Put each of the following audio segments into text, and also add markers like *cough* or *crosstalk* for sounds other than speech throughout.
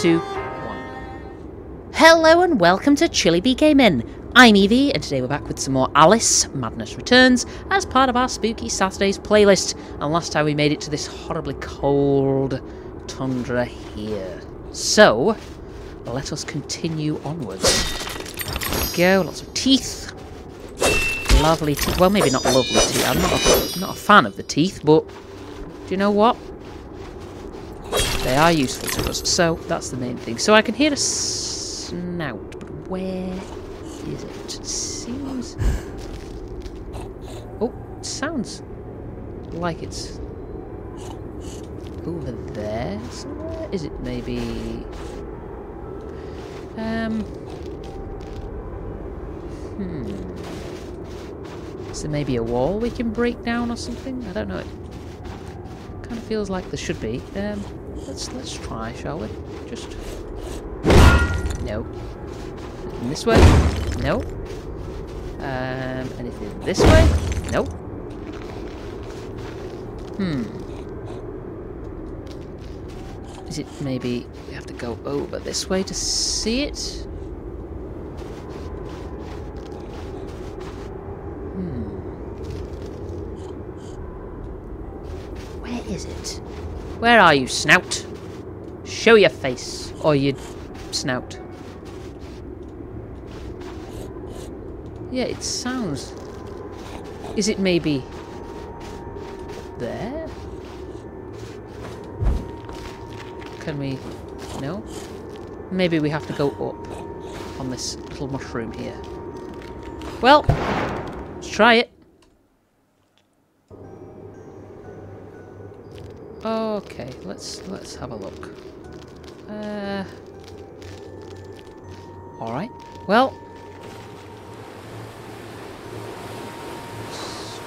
two, one. Hello and welcome to Chilly Bee Gaming. I'm Evie, and today we're back with some more Alice Madness Returns as part of our Spooky Saturdays playlist. And last time we made it to this horribly cold tundra here. So, let us continue onwards. There we go, lots of teeth. Lovely teeth. Well, maybe not lovely teeth. I'm not a, not a fan of the teeth, but do you know what? They are useful to us, so that's the main thing. So I can hear a snout, but where is it? It seems... *laughs* Oh, sounds like it's over there somewhere. Is it maybe... Um... Hmm... Is there maybe a wall we can break down or something? I don't know. It kind of feels like there should be. Um, let's let's try, shall we? Just no. this way? No. Um, anything this way? No. Hmm. Is it maybe we have to go over this way to see it? Where are you, snout? Show your face, or you snout. Yeah, it sounds... Is it maybe... there? Can we... No? Maybe we have to go up on this little mushroom here. Well, let's try it. Okay, let's let's have a look. Uh, all right. Well,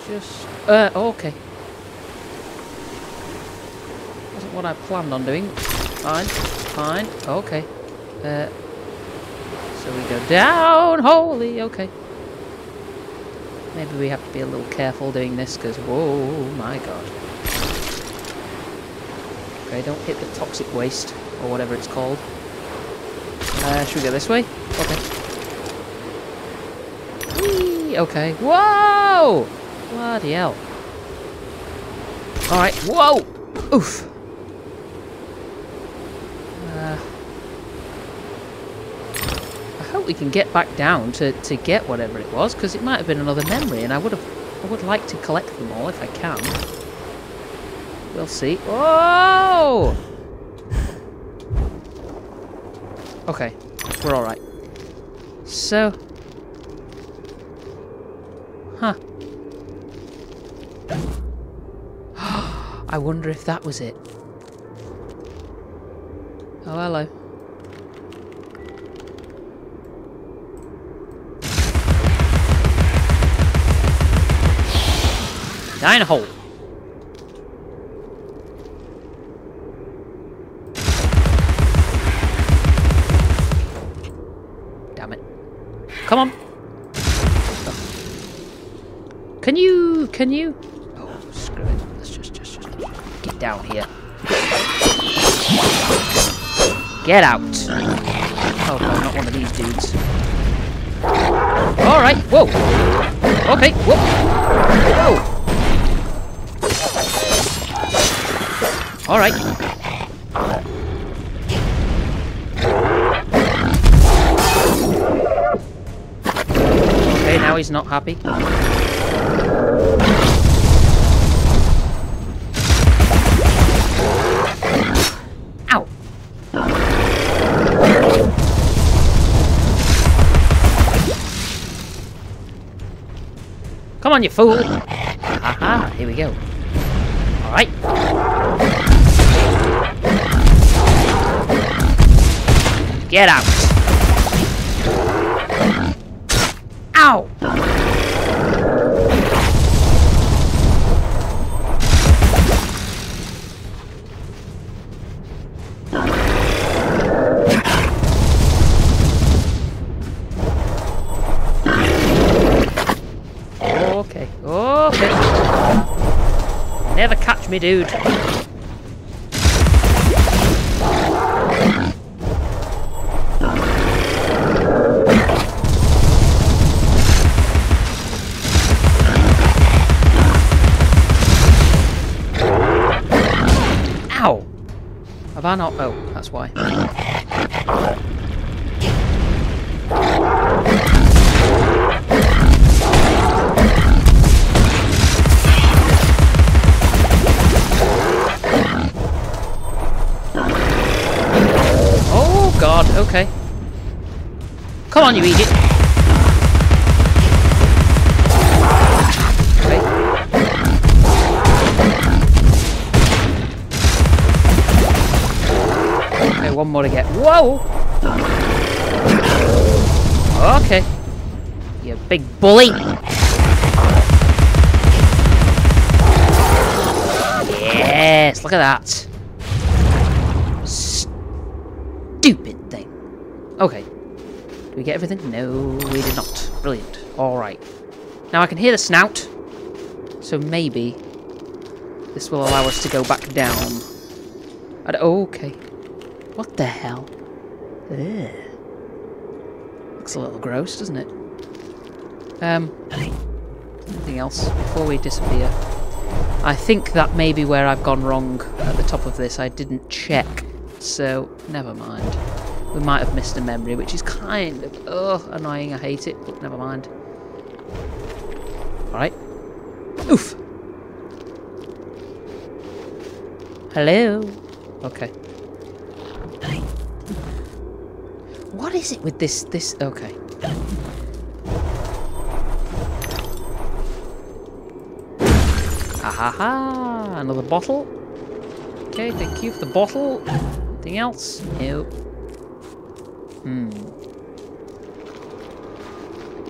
just uh okay. Wasn't what I planned on doing. Fine, fine. Okay. Uh, so we go down. Holy, okay. Maybe we have to be a little careful doing this because whoa, my god. Okay, don't hit the toxic waste, or whatever it's called. Uh, should we go this way? Okay. Whee! Okay. Whoa! Bloody hell. Alright, whoa! Oof! Uh, I hope we can get back down to, to get whatever it was, because it might have been another memory, and I would have I would like to collect them all if I can. We'll see. Oh! *laughs* Okay, we're alright. So... Huh. *gasps* I wonder if that was it. Oh, hello. Nine hole. Come on. Can you, can you? Oh, screw it. Let's just, just, just get down here. Get out. Oh, no, not one of these dudes. Alright, whoa. Okay, whoa. Whoa. Alright. now he's not happy. Ow! Come on, you fool! Aha, here we go. Alright. Get out! Ow! Okay, okay. Never catch me, dude. Not? Oh, that's why. Oh god, okay. Come on, you idiot! More to get. Whoa! Okay. You big bully! Yes, look at that. Stupid thing. Okay. Did we get everything? No, we did not. Brilliant. Alright. Now I can hear the snout. So maybe this will allow us to go back down. And, oh, okay. What the hell? Ugh. Looks a little gross, doesn't it? Um, anything else before we disappear? I think that may be where I've gone wrong at the top of this. I didn't check, so never mind. We might have missed a memory, which is kind of oh, annoying. I hate it, but never mind. Alright. Oof! Hello? Okay. What is it with this, this, okay. Ha ha ha! Another bottle. Okay, thank you for the bottle. Anything else? No. Hmm.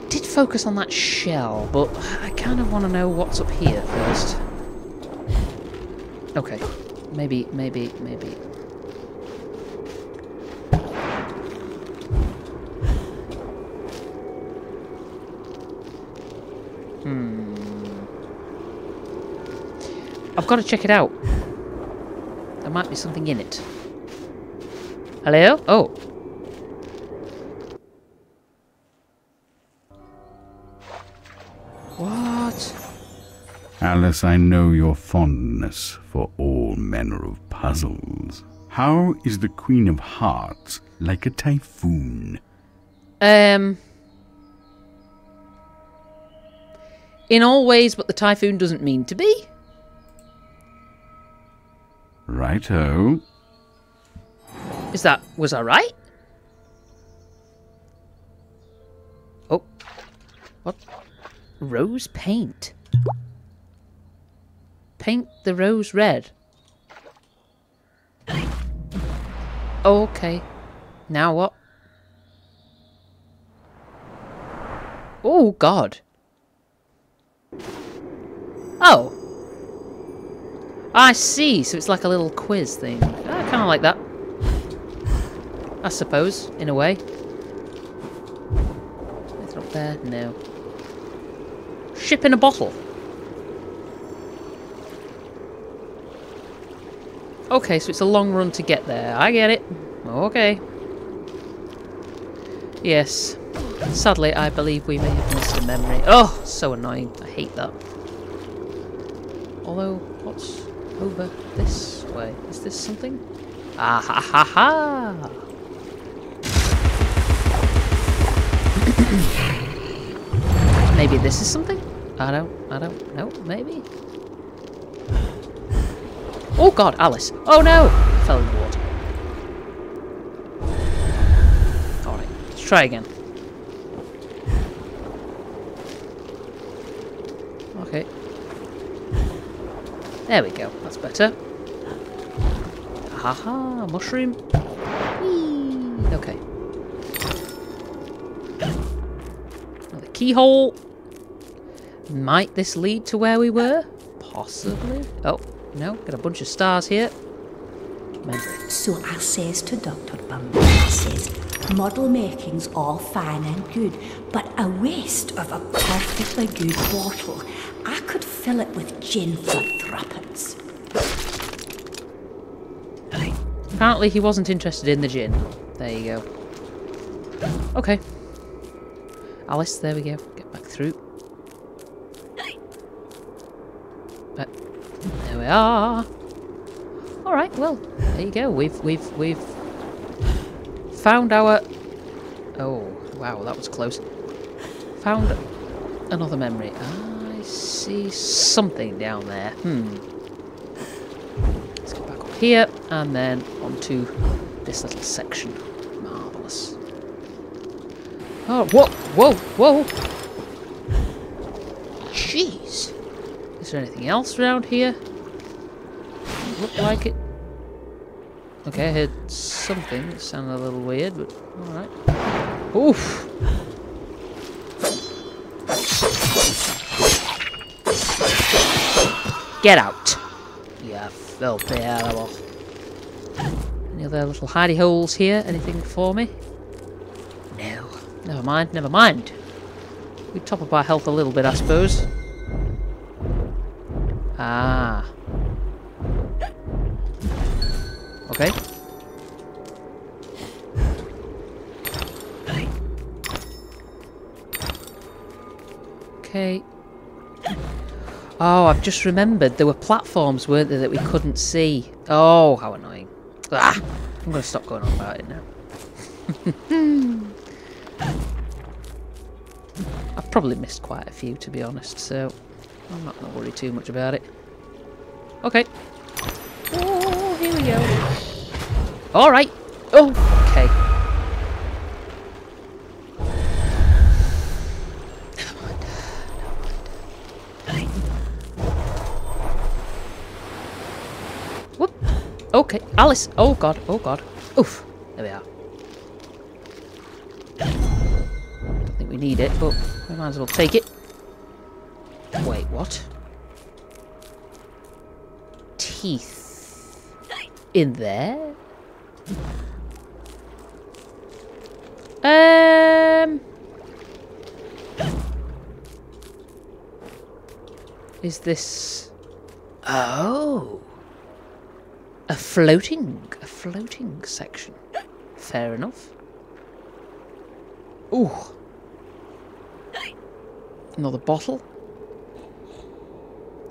Did focus on that shell, but I kind of want to know what's up here first. Okay. Maybe, maybe, maybe. I've got to check it out. There might be something in it. Hello? Oh. What? Alice, I know your fondness for all manner of puzzles. How is the Queen of Hearts like a typhoon? Um. In all ways, but the typhoon doesn't mean to be. Righto. Is that was I right? Oh, what? Rose paint. Paint the rose red. Okay. Now what? Oh God. Oh. I see. So it's like a little quiz thing. Ah, I kind of like that. I suppose, in a way. Anything up there? No. Ship in a bottle. Okay, so it's a long run to get there. I get it. Okay. Yes. Sadly, I believe we may have missed a memory. Oh, so annoying. I hate that. Although, what's over this way? Is this something? Ah ha ha ha! *coughs* maybe this is something? I don't, I don't know, maybe? Oh god, Alice. Oh no! Fell in the water. Alright, let's try again. Okay. There we go, that's better. Haha, mushroom. Whee! Okay. Another keyhole. Might this lead to where we were? Possibly. Oh, no, got a bunch of stars here. So I says to Dr. Bumby, I says, model making's all fine and good, but a waste of a perfectly good bottle. I could fill it with gin for threepence. Apparently he wasn't interested in the gin. There you go. Okay. Alice, there we go. Get back through. But there we are. All right. Well, there you go. We've we've we've found our. Oh wow, that was close. Found another memory. I see something down there. Hmm. Let's go back up here and then onto this little section. Marvelous. Oh, whoa, whoa, whoa! Jeez. Is there anything else around here? Look like it. Okay, I heard something It sounded a little weird, but alright. Oof! Get out! You filthy animal. Any other little hidey holes here? Anything for me? No. Never mind, never mind. We top up our health a little bit, I suppose. Ah. Okay. Okay. Oh, I've just remembered there were platforms, weren't there, that we couldn't see. Oh, how annoying. Ah, I'm going to stop going on about it now. *laughs* I've probably missed quite a few, to be honest, so I'm not going to worry too much about it. Okay. Oh, here we go. Alright. Oh, okay. Never mind. Never mind. Whoop. Okay. Alice. Oh, God. Oh, God. Oof. There we are. Don't think we need it, but we might as well take it. Wait, what? Teeth. In there? Um... Is this... Oh! A floating, a floating section. Fair enough. Ooh. Another bottle.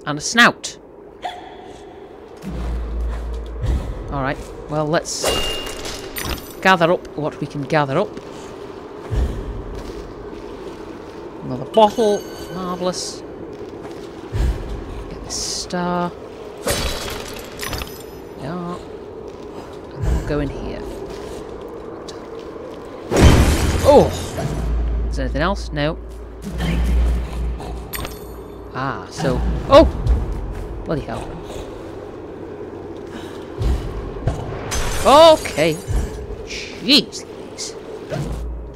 And a snout. Alright, well let's gather up what we can gather up. Another bottle. Marvellous. Get the star. Yeah. And then we'll go in here. Oh! Is there anything else? No. Ah, so... Oh! Bloody hell. Okay. Jeez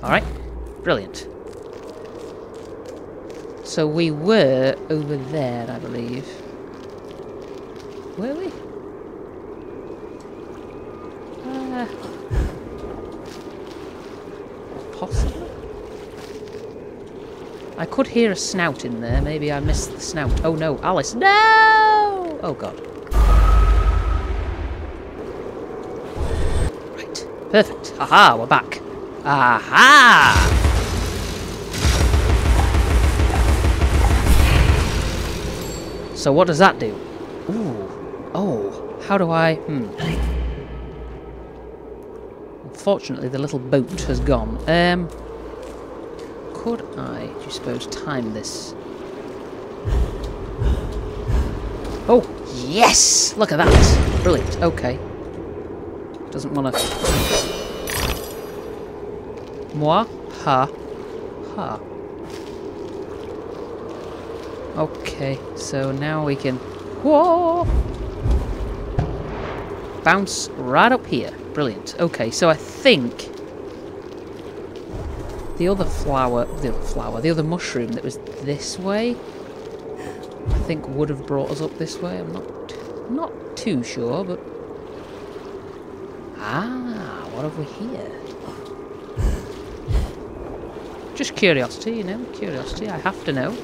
Alright. Brilliant. So we were over there, I believe. Were we? Uh, possibly? I could hear a snout in there. Maybe I missed the snout. Oh no, Alice. No! Oh god. Right. Perfect. Aha, we're back. Aha! So what does that do? Ooh. Oh. How do I... Hmm. Unfortunately, the little boat has gone. Um... Could I, do you suppose, time this? Oh, yes! Look at that. Brilliant. Okay. Doesn't want to... Moi? Ha. Ha. Okay, so now we can... Whoa! Bounce right up here. Brilliant. Okay, so I think... The other flower... The other flower... The other mushroom that was this way... I think would have brought us up this way. I'm not... Not too sure, but... Ah, what have we here? Just curiosity, you know, curiosity. I have to know.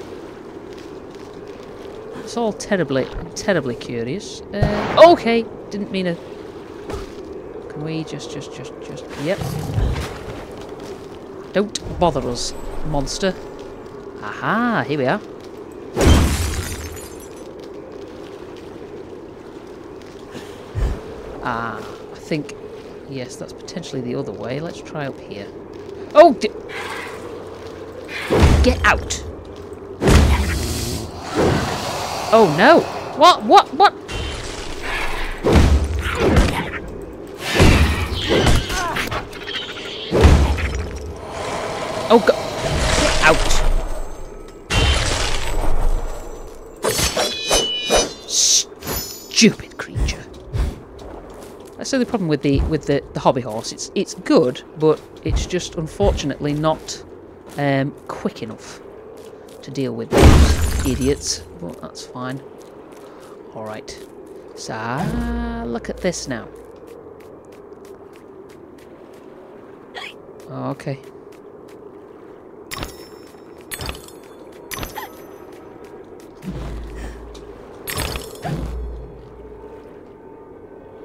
It's all terribly, terribly curious. Uh, okay, didn't mean a. Can we just, just, just, just? Yep. Don't bother us, monster. Aha, here we are. Ah, I think... Yes, that's potentially the other way. Let's try up here. Oh! Get out! Oh no! What? What? What? That's the problem with the with the, the hobby horse. It's it's good, but it's just unfortunately not um, quick enough to deal with those idiots. But that's fine. All right. So look at this now. Okay.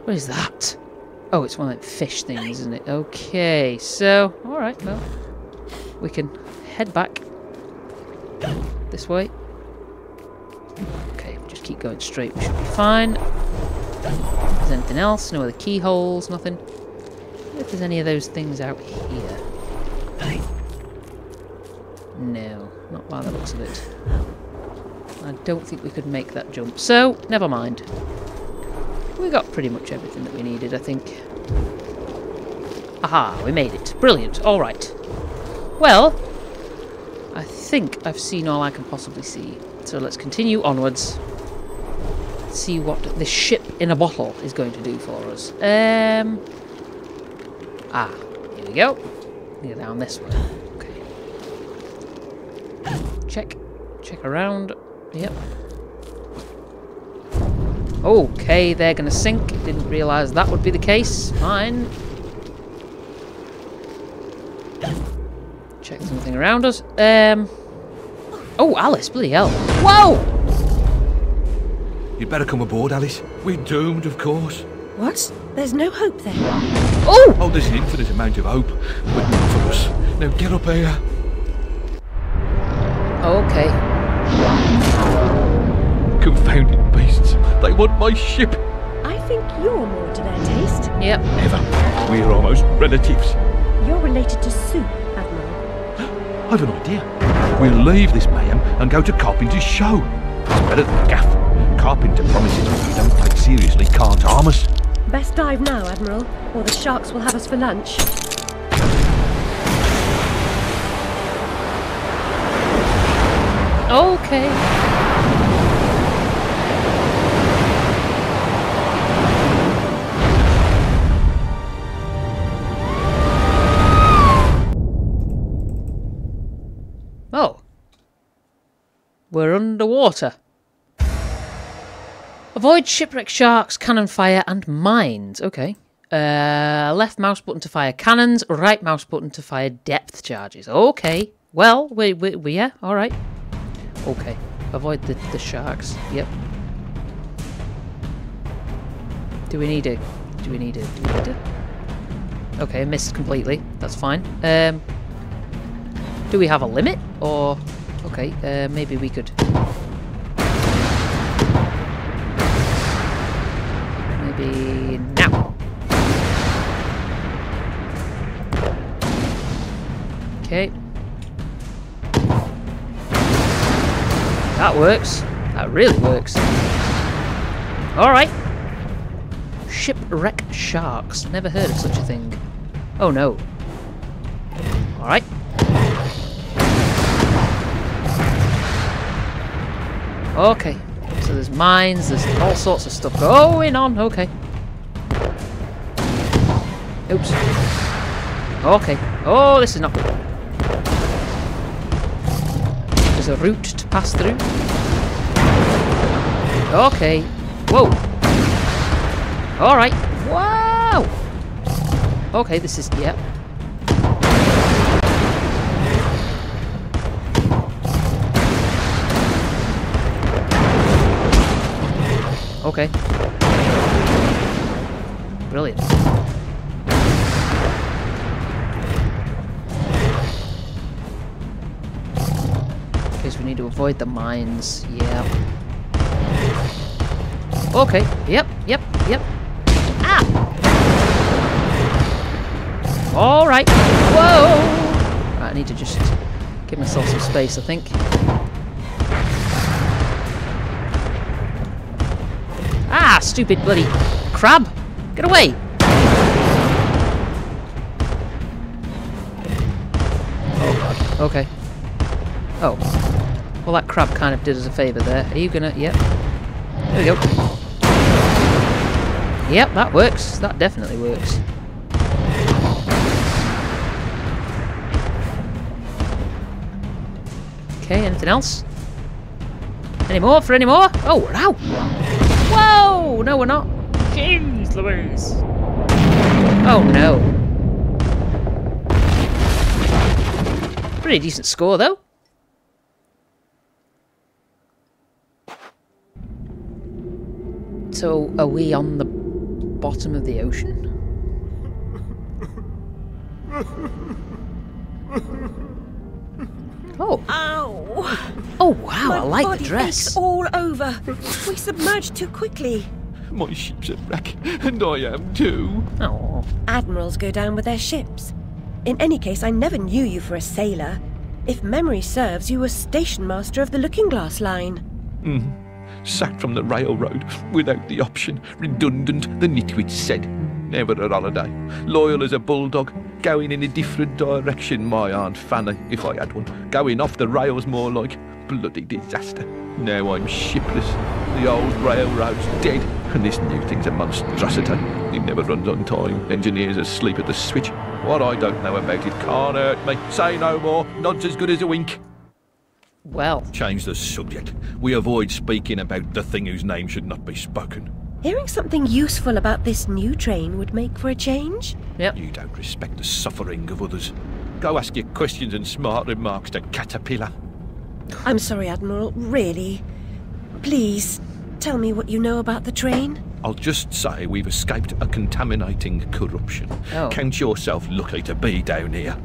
What is that? Oh, it's one of them fish things, isn't it? Okay, so, alright, well, we can head back this way. Okay, just keep going straight, we should be fine. If there's anything else, no other keyholes, nothing. If there's any of those things out here. No, not by the looks of it. I don't think we could make that jump, so, never mind. We got pretty much everything that we needed, I think. Aha, we made it. Brilliant. All right. Well, I think I've seen all I can possibly see. So let's continue onwards. See what this ship in a bottle is going to do for us. Um. Ah, here we go. Go down this way. Okay. Check. Check around. Yep. Okay, they're gonna sink. Didn't realise that would be the case. Fine. Check something around us. Um. Oh, Alice, bloody hell. Whoa! You'd better come aboard, Alice. We're doomed, of course. What? There's no hope there. Oh! Oh, there's an infinite amount of hope, but not for us. Now get up here. Okay. Confounded beasts. They want my ship. I think you're more to their taste. Yep. Never. We're almost relatives. You're related to Sue, Admiral. *gasps* I've an idea. We'll leave this mayhem and go to Carpenter's show. It's better than gaff. Carpenter promises what we don't take seriously can't harm us. Best dive now, Admiral, or the sharks will have us for lunch. Okay. We're underwater. Avoid shipwreck sharks, cannon fire, and mines. Okay. Uh, left mouse button to fire cannons, right mouse button to fire depth charges. Okay. Well, we, we, we yeah, alright. Okay. Avoid the, the sharks. Yep. Do we need a... Do we need a... Do we need a... Okay, missed completely. That's fine. Um... Do we have a limit? Or... Okay, uh, maybe we could... Maybe... Now! Okay. That works. That really works. Alright. Shipwreck sharks. Never heard of such a thing. Oh no. Alright. Okay. So there's mines, there's all sorts of stuff going on. Okay. Oops. Okay. Oh, this is not good. There's a route to pass through. Okay. Whoa. Alright. Wow. Okay, this is... Yep. Okay. Brilliant. Because we need to avoid the mines. Yeah. Okay. Yep, yep, yep. Ah! Alright. Whoa! Right, I need to just give myself some space, I think. Ah, stupid bloody crab! Get away! Oh god. Okay. Oh. Well, that crab kind of did us a favour there. Are you gonna... Yep. There we go. Yep, that works. That definitely works. Okay, anything else? Any more for any more? Oh, out! Whoa! No, we're not. Jeez Louise. Oh, no. Pretty decent score, though. So, are we on the bottom of the ocean? *laughs* Oh. Ow! Oh, wow, My I like body the dress. aches all over. We submerged too quickly. My ship's a wreck, and I am too. Oh. Admirals go down with their ships. In any case, I never knew you for a sailor. If memory serves, you were station master of the Looking Glass line. Hmm. Sacked from the railroad without the option. Redundant, the nitwit said. Never a holiday. Loyal as a bulldog. Going in a different direction, my Aunt Fanny, if I had one. Going off the rails more like. Bloody disaster. Now I'm shipless. The old railroad's dead, and this new thing's a monstrosity. It never runs on time. Engineers asleep at the switch. What I don't know about it can't hurt me. Say no more. Nod's as good as a wink. Well, Change the subject. We avoid speaking about the thing whose name should not be spoken. Hearing something useful about this new train would make for a change. yep. You don't respect the suffering of others. Go ask your questions and smart remarks to Caterpillar. I'm sorry, Admiral, really. Please, tell me what you know about the train. I'll just say we've escaped a contaminating corruption. Oh. Count yourself lucky to be down here.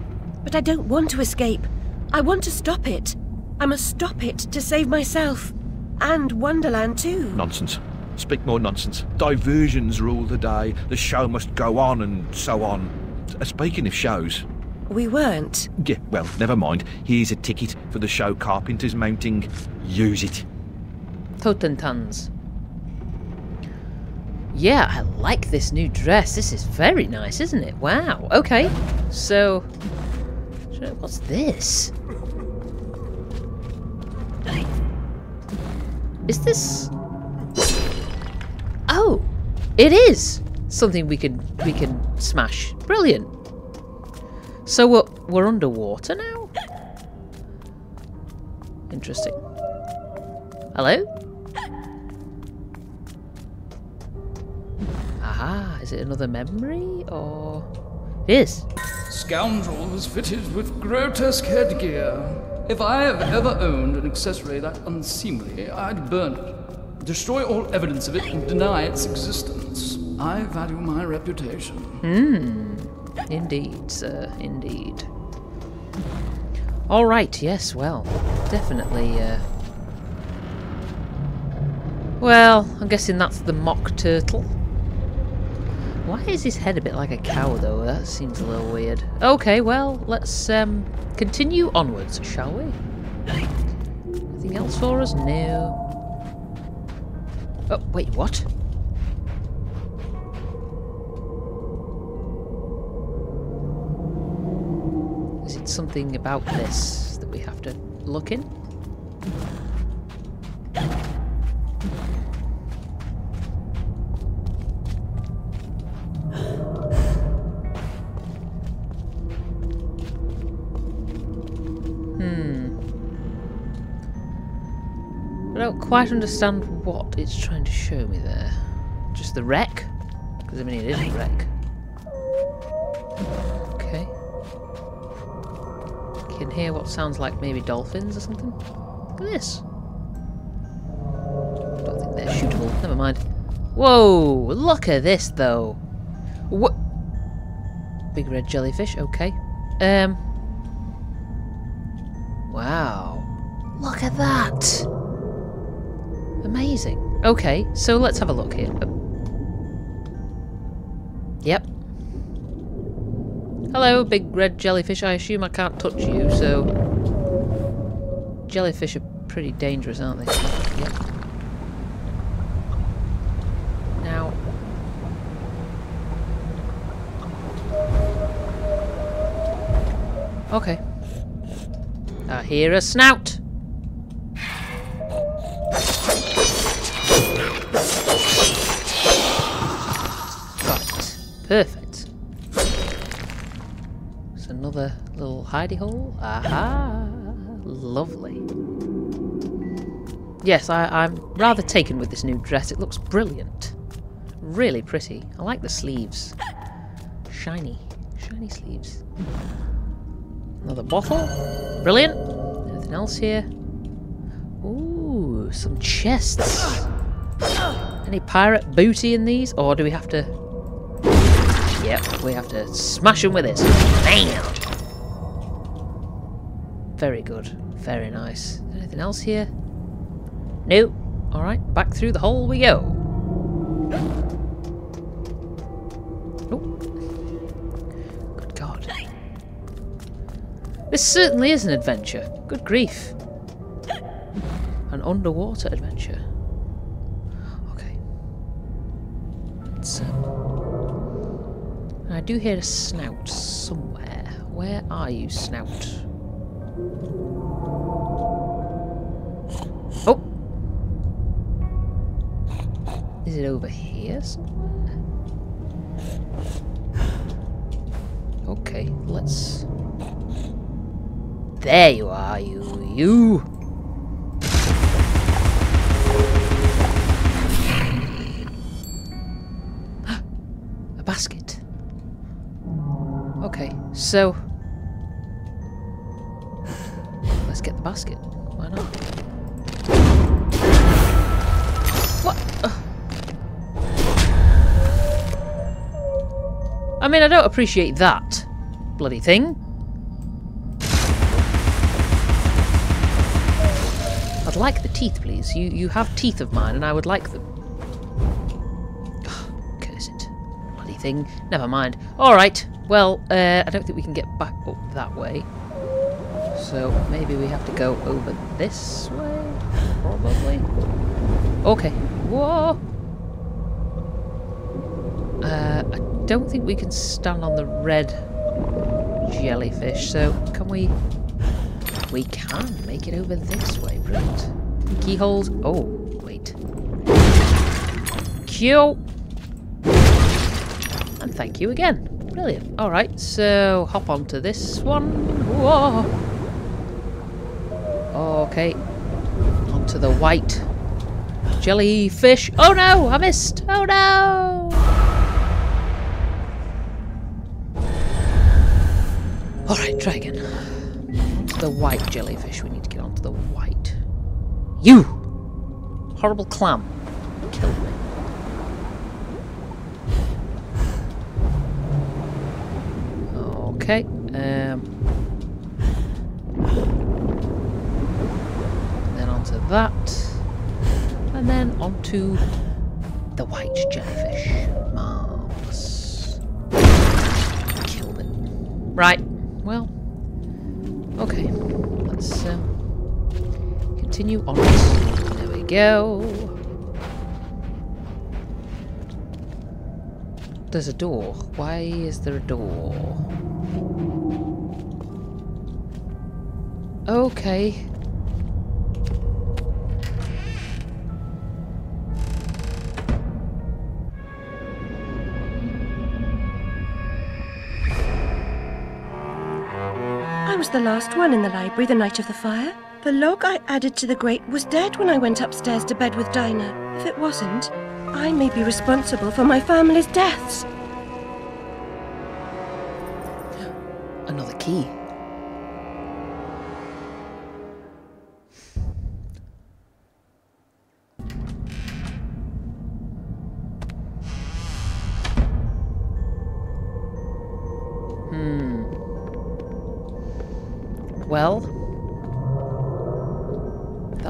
But I don't want to escape. I want to stop it. I must stop it to save myself. And Wonderland too. Nonsense. Speak more nonsense. Diversions rule the day. The show must go on and so on. Uh, Speaking of shows, We weren't. yeah, well, never mind. Here's a ticket for the show Carpenter's mounting. Use it. Totentanz. Yeah, I like this new dress. This is very nice, isn't it? Wow. Okay. So, so what's this? Is this? Oh, it is something we can we can smash. Brilliant. So we're we're underwater now. Interesting. Hello. Aha, is it another memory or it is? Scoundrels fitted with grotesque headgear. If I have ever owned an accessory that unseemly, I'd burn it, destroy all evidence of it, and deny its existence. I value my reputation. Hmm. Indeed, sir, indeed. All right, yes, well, definitely. Uh... Well, I'm guessing that's the mock turtle. Why is his head a bit like a cow, though? That seems a little weird. Okay, well, let's um, continue onwards, shall we? Anything else for us? No. Oh, wait, what? Is it something about this that we have to look in? Don't quite understand what it's trying to show me there. Just the wreck? Because I mean, it is a wreck. Okay. Can hear what sounds like maybe dolphins or something. Look at this. I don't think they're shootable. Never mind. Whoa! Look at this though. What? Big red jellyfish. Okay. Um. Wow. Look at that. Amazing. Okay, so let's have a look here. Oh. Yep. Hello, big red jellyfish. I assume I can't touch you, so... Jellyfish are pretty dangerous, aren't they? Yep. Now... Okay. Ah, I hear a snout! Hidey hole. Aha! Lovely. Yes, I, I'm rather taken with this new dress. It looks brilliant. Really pretty. I like the sleeves. Shiny. Shiny sleeves. Another bottle. Brilliant. Anything else here? Ooh, some chests. Any pirate booty in these? Or do we have to... Yep, we have to smash them with this. Bam! Very good. Very nice. Anything else here? No. Alright, back through the hole we go. Oh. Good God. This certainly is an adventure. Good grief. An underwater adventure. Okay. Um, I do hear a snout somewhere. Where are you, snout? Is it over here somewhere? Okay, let's... There you are, you, you! *gasps* A basket. Okay, so... Let's get the basket. Why not? What? Ugh. I mean, I don't appreciate that bloody thing. I'd like the teeth, please. You you have teeth of mine, and I would like them. Ugh, *sighs* curse it. Bloody thing. Never mind. Alright. Well, uh, I don't think we can get back up that way. So maybe we have to go over this way? Probably. Okay. Whoa! Uh, don't think we can stand on the red jellyfish, so can we... We can make it over this way, brilliant. Keyholes... Oh, wait. Q! And thank you again. Brilliant. Alright, so hop onto this one. Whoa! Okay. Onto the white jellyfish. Oh no! I missed! Oh no! Alright, try again. The white jellyfish. We need to get onto the white. You! Horrible clam. Killed me. Okay. Um. Then onto that. And then onto the white jellyfish. Marvellous. Killed it. Right. Well. Okay. Let's um, continue on. There we go. There's a door. Why is there a door? Okay. The last one in the library the night of the fire. The log I added to the grate was dead when I went upstairs to bed with Dinah. If it wasn't, I may be responsible for my family's deaths. Another key.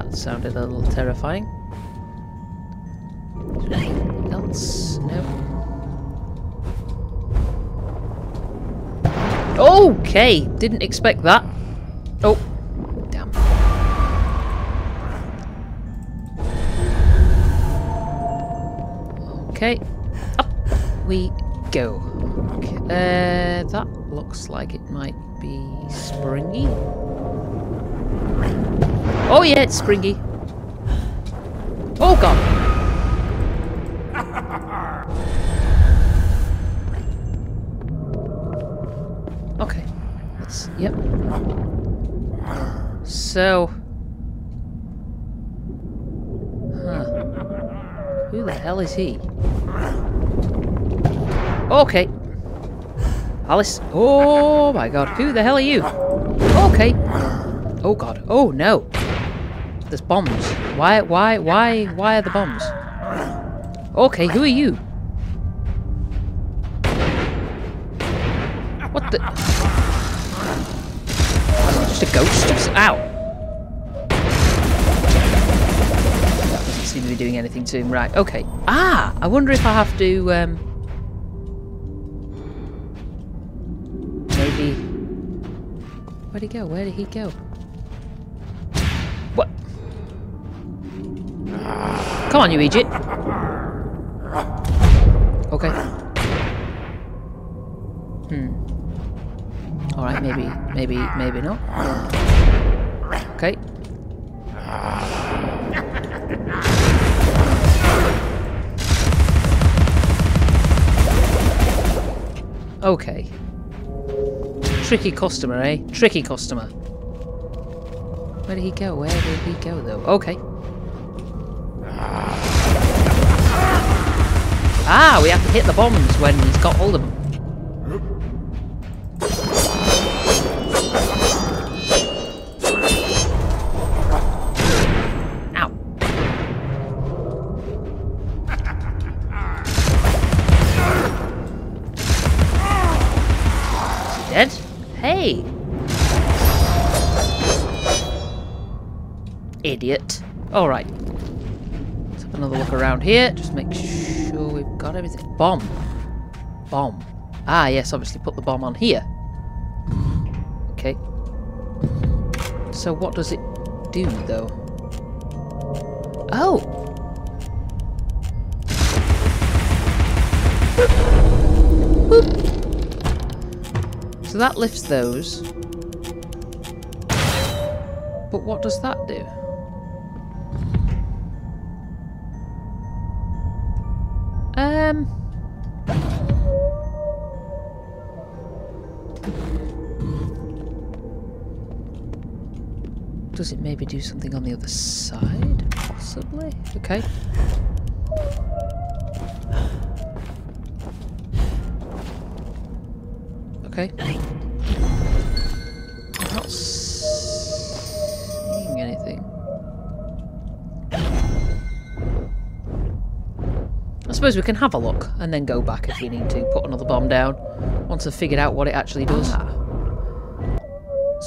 That sounded a little terrifying. Else? No. Okay, didn't expect that. Oh, damn. Okay, up we go. Okay. Uh, that looks like it might be springy. Oh yeah, it's springy. Oh god. Okay. Let's yep. So Huh. Who the hell is he? Okay. Alice. Oh my god. Who the hell are you? Okay. Oh god. Oh no. There's bombs. Why, why, why, why are the bombs? Okay, who are you? What the? Just a ghost? Just, ow. That doesn't seem to be doing anything to him. Right, okay. Ah! I wonder if I have to, um... Maybe... Where'd he go? Where did he go? Come on, you idiot. Okay. Hmm. Alright, maybe, maybe, maybe not. Okay. Okay. Tricky customer, eh? Tricky customer. Where did he go? Where did he go, though? Okay. Ah, we have to hit the bombs when he's got hold of them. Dead? Hey! Idiot. Alright. Let's have another look around here. Just make sure we've got everything. Bomb. Bomb. Ah, yes, obviously put the bomb on here. Okay. So what does it do, though? Oh! Boop. So that lifts those. But what does that do? Does it maybe do something on the other side? Possibly. Okay. Okay. Suppose we can have a look and then go back if we need to put another bomb down once I've figured out what it actually does.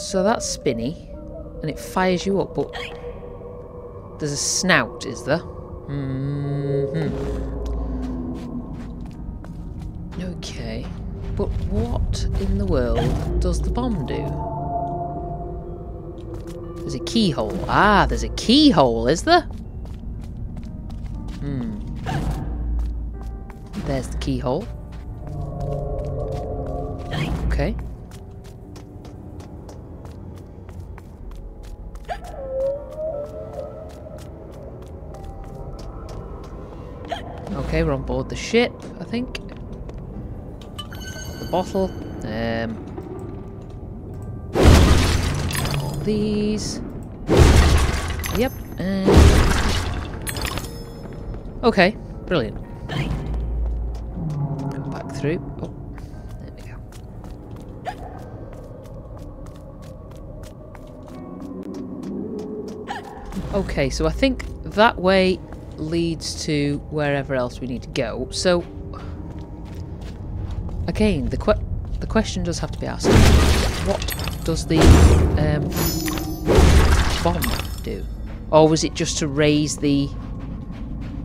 So that's spinny and it fires you up, but there's a snout, is there? hmm Okay, but what in the world does the bomb do? There's a keyhole. Ah, there's a keyhole, is there? There's the keyhole. Okay. Okay, we're on board the ship, I think. The bottle. Um. All these. Yep. And okay, brilliant. Okay, so I think that way leads to wherever else we need to go. So, again, the que the question does have to be asked: What does the um, bomb do, or was it just to raise the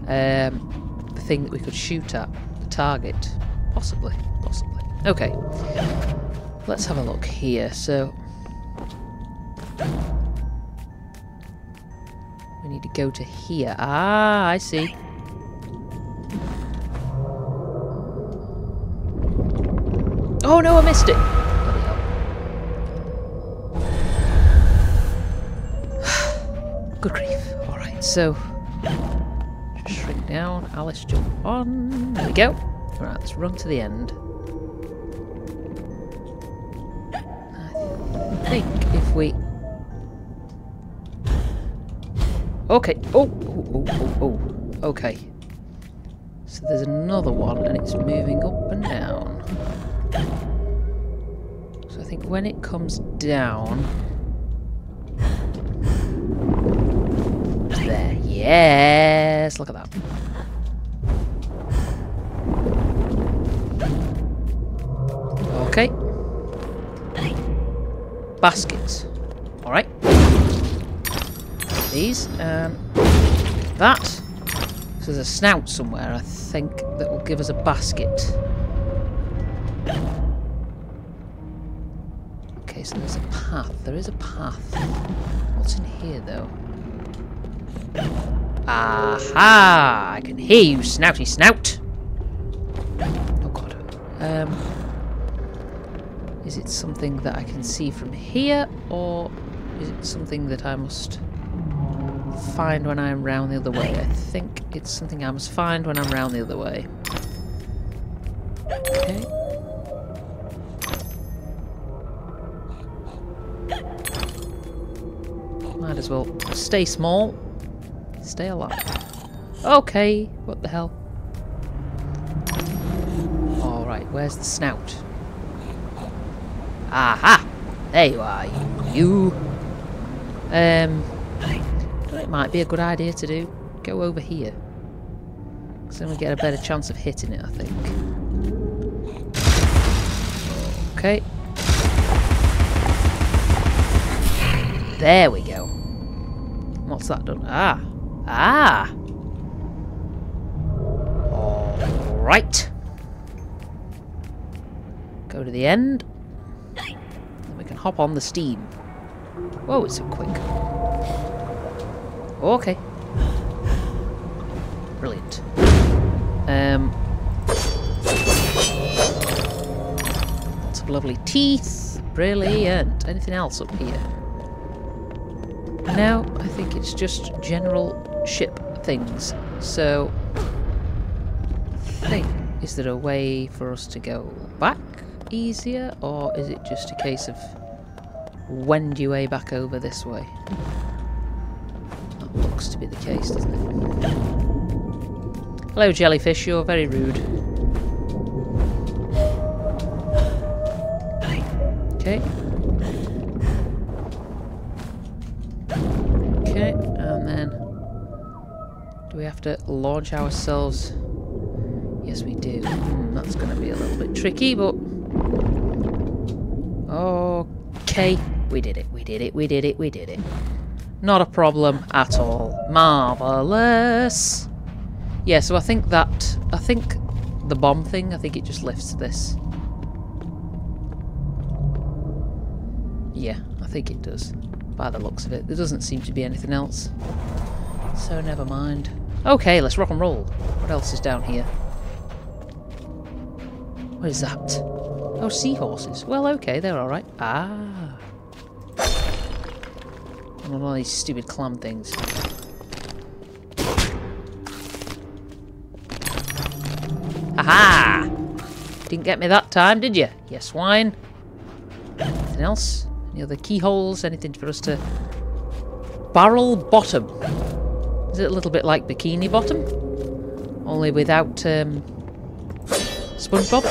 um, the thing that we could shoot at, the target? Possibly, possibly. Okay. let's have a look here. So go to here. Ah, I see. Oh no, I missed it. *sighs* Good grief. Alright, so shrink down, Alice jump on. There we go. Alright, let's run to the end. I think Okay. Oh, oh, oh, oh, oh. Okay. So there's another one, and it's moving up and down. So I think when it comes down... There. Yes! Look at that. Okay. Baskets. These. Um, that. So there's a snout somewhere, I think, that will give us a basket. Okay, so there's a path. There is a path. What's in here, though? Aha! I can hear you, snouty snout! Oh god. Um, is it something that I can see from here, or is it something that I must find when I'm round the other way? I think it's something I must find when I'm round the other way. Okay. Might as well stay small, stay alive. Okay, what the hell? Alright, where's the snout? Aha! There you are, you. Um, might be a good idea to do. Go over here. Then we get a better chance of hitting it, I think. Okay. There we go. What's that done? Ah. Ah! Alright. Go to the end. Then we can hop on the steam. Whoa, it's so quick. Okay. Brilliant. Um, lots of lovely teeth. Brilliant. Anything else up here? No, I think it's just general ship things. So, I think, is there a way for us to go back easier? Or is it just a case of wend your way back over this way? That looks to be the case, doesn't it? Hello, jellyfish. You're very rude. Okay. Okay, and then... Do we have to launch ourselves? Yes, we do. Hmm, that's going to be a little bit tricky, but... Okay. We did it, we did it, we did it, we did it. Not a problem at all. Marvellous! Yeah, so I think that... I think the bomb thing, I think it just lifts this. Yeah, I think it does. By the looks of it. There doesn't seem to be anything else. So never mind. Okay, let's rock and roll. What else is down here? What is that? Oh, seahorses. Well, okay, they're alright. Ah. One of these stupid clam things. Aha! Didn't get me that time, did you? Yes, swine. Anything else? Any other keyholes? Anything for us to... Barrel bottom. Is it a little bit like Bikini Bottom? Only without, um... SpongeBob?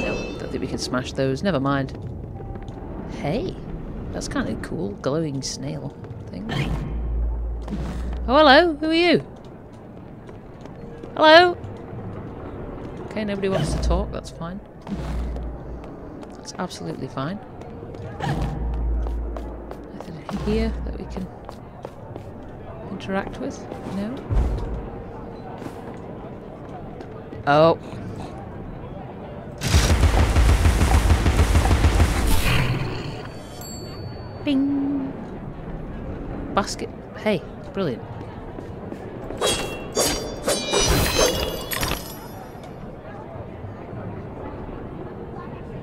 No, don't think we can smash those. Never mind. Hey, that's kind of cool. Glowing snail thing. Oh, hello. Who are you? Hello? Okay, nobody wants to talk. That's fine. That's absolutely fine. Anything here that we can interact with? No? Oh. Ping. Basket. Hey, brilliant.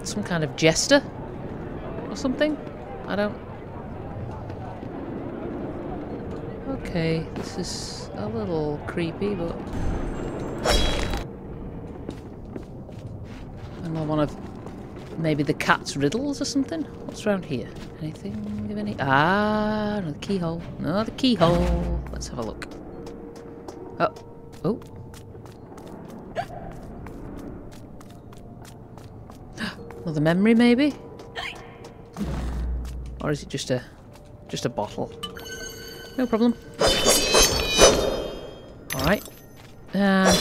Some kind of jester? Or something? I don't... Okay, this is a little creepy, but... Another one of maybe the cat's riddles or something? What's around here? Anything of any... Ah, another keyhole. Another keyhole. Let's have a look. Oh. Oh. *gasps* Another memory, maybe? Or is it just a... just a bottle? No problem. Alright. And...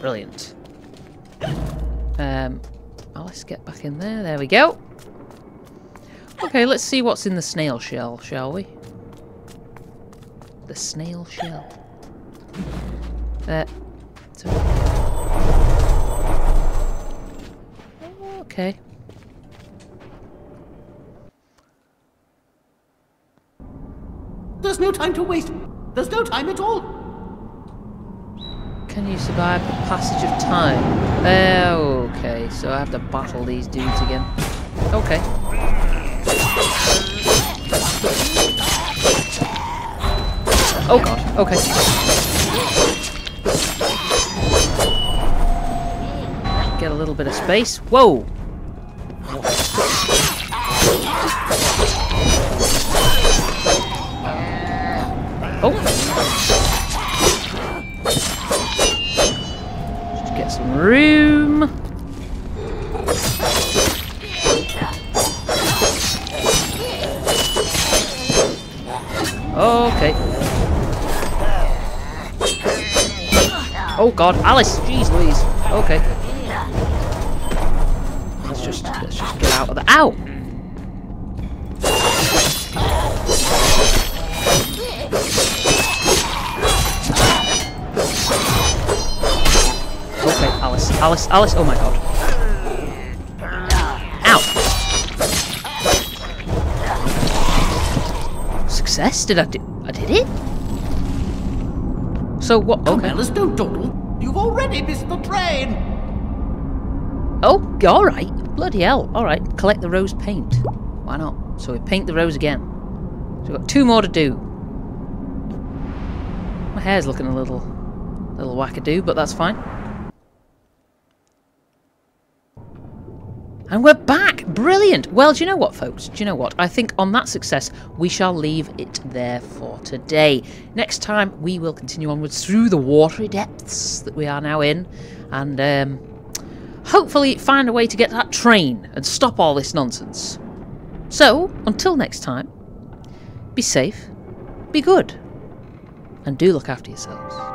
Brilliant. Um, oh, let's get back in there. There we go. Okay, let's see what's in the snail shell, shall we? The snail shell. Uh, so- okay. There's no time to waste. There's no time at all. Can you survive the passage of time? Uh, so I have to battle these dudes again. Okay. Oh god, okay. Get a little bit of space. Whoa! Oh! Just get some room. Oh god, Alice! Jeez Louise. Okay. Let's just let's just get out of the Ow! Okay, Alice, Alice, Alice, oh my god. Ow! Success? Did I do I did it? So what okay. Alice, don't dawdle. You've already missed the train. Oh, alright. Bloody hell. Alright, collect the rose paint. Why not? So we paint the rose again. So we've got two more to do. My hair's looking a little a little wackadoo, but that's fine. And we're Brilliant! Well, do you know what, folks? Do you know what? I think on that success, we shall leave it there for today. Next time, we will continue onwards through the watery depths that we are now in, and um, hopefully find a way to get that train and stop all this nonsense. So, until next time, be safe, be good, and do look after yourselves.